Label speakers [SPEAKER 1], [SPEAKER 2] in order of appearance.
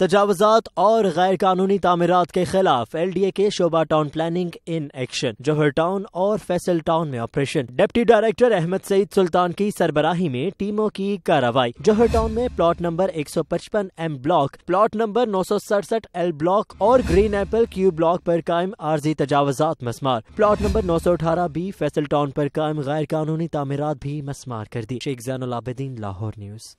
[SPEAKER 1] तजावजात और गैर कानूनी तामीरत के खिलाफ एल डी ए के शोबा town planning in action, Johar town और फैसल टाउन में operation. Deputy director Ahmed Saeed Sultan की सरबराही में टीमों की कार्रवाई। जौहर टाउन में प्लॉट नंबर एक सौ पचपन एम ब्लॉक, प्लॉट नंबर नौ सौ सड़सठ एल ब्लॉक और ग्रीन एप्पल क्यू ब्लॉक पर कायम आर्जी तजावजात मसमार। प्लॉट नंबर नौ सौ अठारह बी फैसल टाउन पर कायम गैर कानूनी तामीरत भी मसमार कर दी। शेख जैन आबदीन, लाहौर न्यूज़।